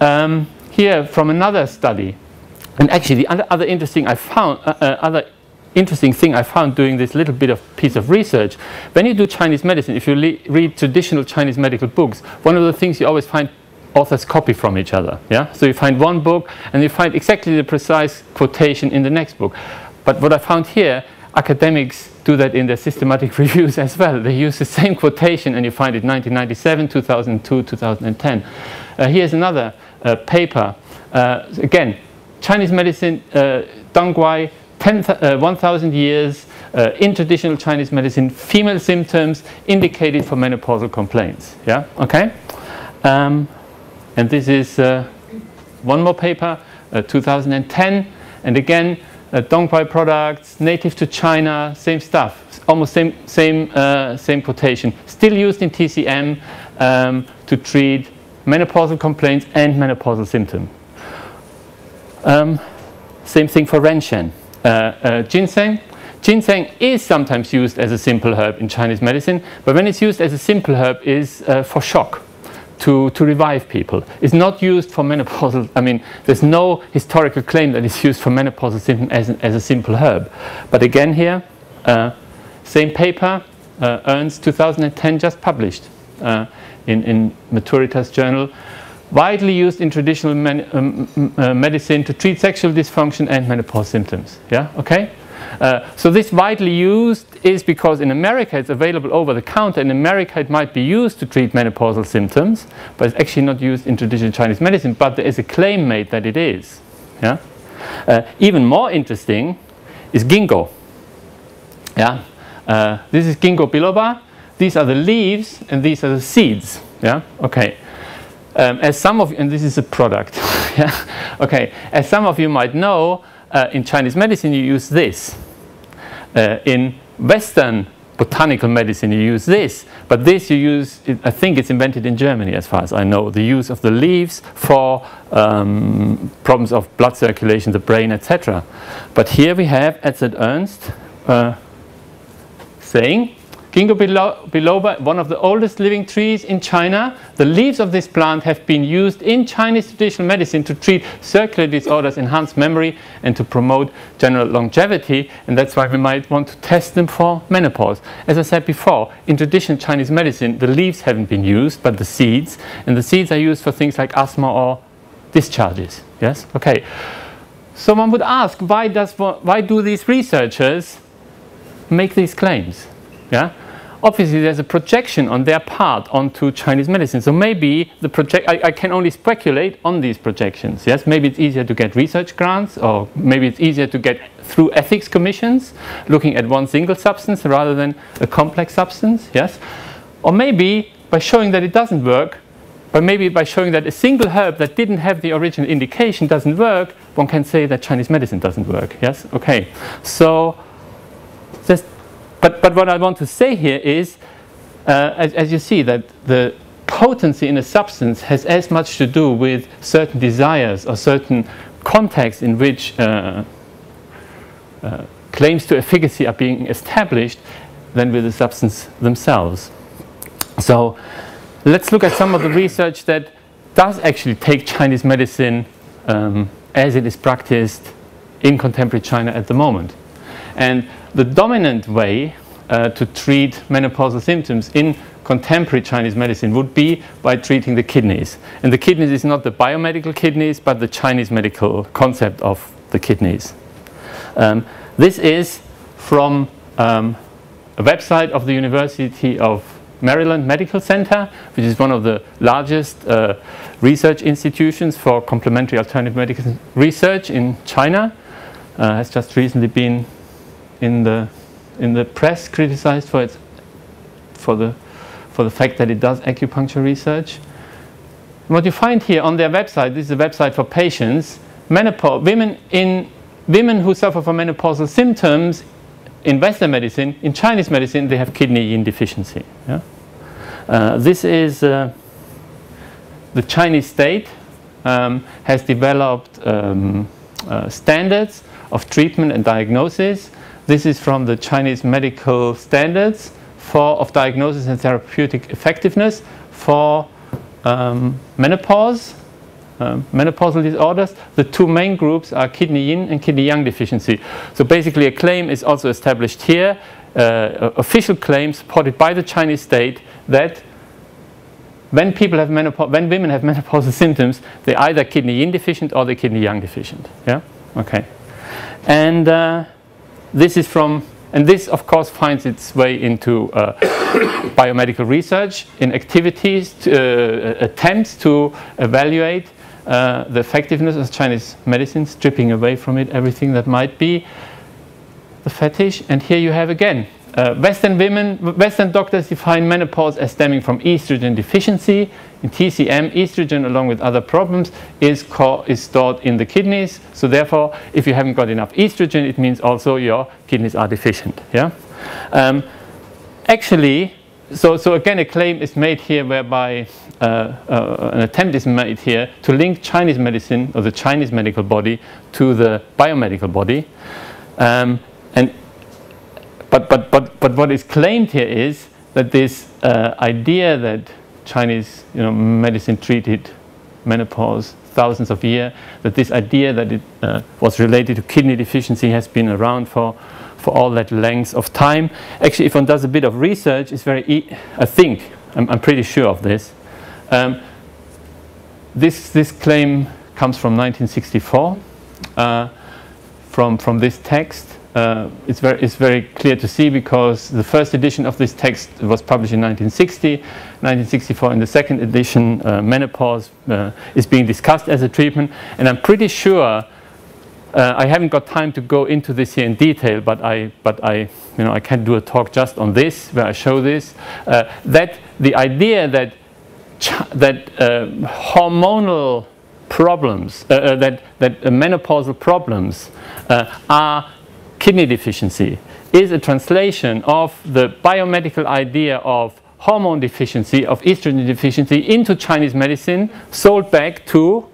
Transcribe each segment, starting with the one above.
um, here from another study. And actually, the other, interesting I found, uh, uh, other interesting thing I found doing this little bit of piece of research, when you do Chinese medicine, if you read traditional Chinese medical books, one of the things you always find authors copy from each other. Yeah, so you find one book and you find exactly the precise quotation in the next book. But what I found here, academics do that in their systematic reviews as well. They use the same quotation and you find it 1997, 2002, 2010. Uh, here's another uh, paper. Uh, again, Chinese medicine, uh, Dong Quai, uh, 1,000 years uh, in traditional Chinese medicine, female symptoms indicated for menopausal complaints. Yeah, okay? Um, and this is uh, one more paper, uh, 2010. And again, uh, Dong Quai products, native to China, same stuff, almost same, same, uh, same quotation. Still used in TCM um, to treat menopausal complaints and menopausal symptoms. Um, same thing for Renshen. Uh, uh, ginseng. Ginseng is sometimes used as a simple herb in Chinese medicine, but when it's used as a simple herb is uh, for shock. To, to revive people. It's not used for menopausal, I mean, there's no historical claim that it's used for menopausal symptoms as, as a simple herb. But again here, uh, same paper, uh, Ernst 2010 just published uh, in, in Maturitas journal widely used in traditional um, uh, medicine to treat sexual dysfunction and menopause symptoms. Yeah, okay? Uh, so this widely used is because in America it's available over the counter. In America it might be used to treat menopausal symptoms, but it's actually not used in traditional Chinese medicine, but there is a claim made that it is. Yeah? Uh, even more interesting is ginkgo. Yeah? Uh, this is ginkgo biloba. These are the leaves and these are the seeds. Yeah? Okay. Um, as some of and this is a product. yeah? Okay, as some of you might know, uh, in Chinese medicine you use this. Uh, in Western botanical medicine you use this, but this you use. I think it's invented in Germany, as far as I know. The use of the leaves for um, problems of blood circulation, the brain, etc. But here we have Edzard Ernst uh, saying Ginkgo biloba, one of the oldest living trees in China. The leaves of this plant have been used in Chinese traditional medicine to treat circulatory disorders, enhance memory, and to promote general longevity. And that's why we might want to test them for menopause. As I said before, in traditional Chinese medicine, the leaves haven't been used, but the seeds. And the seeds are used for things like asthma or discharges. Yes? Okay. So one would ask, why, does, why do these researchers make these claims? Yeah? Obviously there's a projection on their part onto Chinese medicine. So maybe the project, I, I, can only speculate on these projections. Yes, maybe it's easier to get research grants, or maybe it's easier to get through ethics commissions, looking at one single substance rather than a complex substance. Yes, or maybe by showing that it doesn't work, but maybe by showing that a single herb that didn't have the original indication doesn't work, one can say that Chinese medicine doesn't work. Yes, okay. So there's but, but what I want to say here is, uh, as, as you see, that the potency in a substance has as much to do with certain desires or certain contexts in which uh, uh, claims to efficacy are being established than with the substance themselves. So let's look at some of the research that does actually take Chinese medicine um, as it is practiced in contemporary China at the moment. And the dominant way uh, to treat menopausal symptoms in contemporary Chinese medicine would be by treating the kidneys. And the kidneys is not the biomedical kidneys, but the Chinese medical concept of the kidneys. Um, this is from um, a website of the University of Maryland Medical Center, which is one of the largest uh, research institutions for complementary alternative medicine research in China. Uh, has just recently been in the in the press criticized for its for the for the fact that it does acupuncture research. What you find here on their website, this is a website for patients, menopause women in women who suffer from menopausal symptoms in Western medicine, in Chinese medicine, they have kidney yin deficiency. Yeah? Uh, this is uh, the Chinese state um, has developed um, uh, standards of treatment and diagnosis this is from the Chinese medical standards for of diagnosis and therapeutic effectiveness for um, menopause um, menopausal disorders. The two main groups are kidney yin and kidney yang deficiency. So basically a claim is also established here, uh, official claim supported by the Chinese state that when people have menopause, when women have menopausal symptoms, they're either kidney yin deficient or they're kidney yang deficient. Yeah, okay. And uh, this is from, and this of course finds its way into uh, biomedical research in activities, to, uh, attempts to evaluate uh, the effectiveness of Chinese medicine, stripping away from it everything that might be the fetish. And here you have again uh, Western women, Western doctors define menopause as stemming from estrogen deficiency. In TCM, estrogen, along with other problems, is, is stored in the kidneys. So therefore, if you haven't got enough estrogen, it means also your kidneys are deficient. Yeah. Um, actually, so, so again, a claim is made here whereby uh, uh, an attempt is made here to link Chinese medicine or the Chinese medical body to the biomedical body. Um, and but, but, but, but what is claimed here is that this uh, idea that Chinese you know, medicine treated menopause thousands of years, that this idea that it uh, was related to kidney deficiency has been around for, for all that length of time. Actually, if one does a bit of research, it's very, e I think, I'm, I'm, pretty sure of this. Um, this, this claim comes from 1964, uh, from, from this text uh, it's, very, it's very clear to see because the first edition of this text was published in 1960. 1964 in the second edition, uh, menopause uh, is being discussed as a treatment. And I'm pretty sure, uh, I haven't got time to go into this here in detail, but I, but I, you know, I can do a talk just on this, where I show this, uh, that the idea that, that uh, hormonal problems, that, that menopausal problems are kidney deficiency is a translation of the biomedical idea of hormone deficiency, of estrogen deficiency into Chinese medicine, sold back to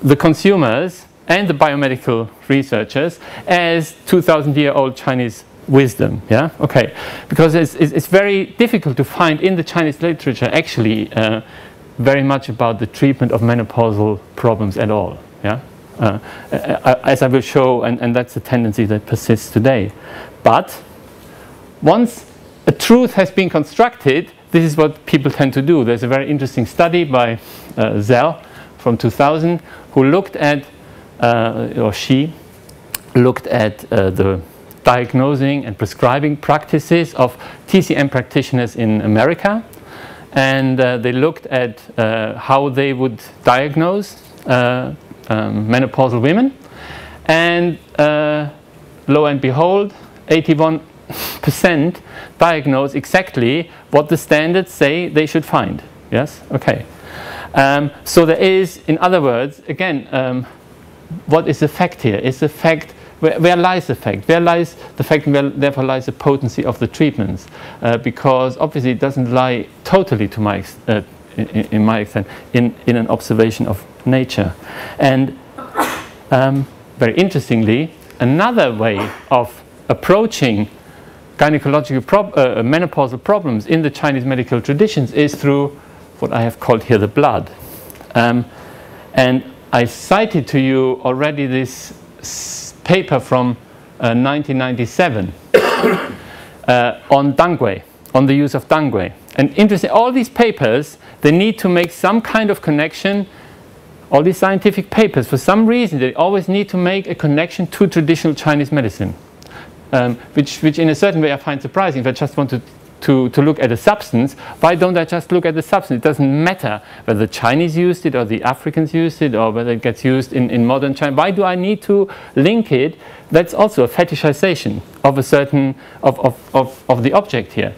the consumers and the biomedical researchers as 2,000 year old Chinese wisdom. Yeah, okay. Because it's, it's, very difficult to find in the Chinese literature actually uh, very much about the treatment of menopausal problems at all. Yeah. Uh, as I will show, and, and that's a tendency that persists today. But once a truth has been constructed, this is what people tend to do. There's a very interesting study by uh, Zell from 2000 who looked at, uh, or she looked at uh, the diagnosing and prescribing practices of TCM practitioners in America. And uh, they looked at uh, how they would diagnose uh, um, menopausal women. And uh, lo and behold, 81% diagnose exactly what the standards say they should find. Yes? Okay. Um, so there is, in other words, again, um, what is the fact here? Is the fact where, where, lies the fact? Where lies the fact, and where therefore lies the potency of the treatments? Uh, because obviously it doesn't lie totally to my, uh, in, in, my extent, in, in an observation of nature. And um, very interestingly, another way of approaching gynecological prob uh, menopausal problems in the Chinese medical traditions is through what I have called here the blood. Um, and I cited to you already this paper from uh, 1997 uh, on dangui, on the use of dangui. And interesting, all these papers, they need to make some kind of connection all these scientific papers, for some reason, they always need to make a connection to traditional Chinese medicine, um, which, which in a certain way I find surprising. If I just want to, to, to look at a substance, why don't I just look at the substance? It doesn't matter whether the Chinese used it or the Africans used it or whether it gets used in, in modern China. Why do I need to link it? That's also a fetishization of a certain, of, of, of, of the object here.